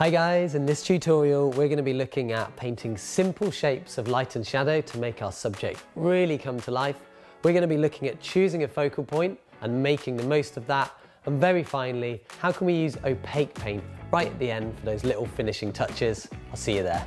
Hi guys, in this tutorial we're going to be looking at painting simple shapes of light and shadow to make our subject really come to life. We're going to be looking at choosing a focal point and making the most of that and very finally, how can we use opaque paint right at the end for those little finishing touches? I'll see you there.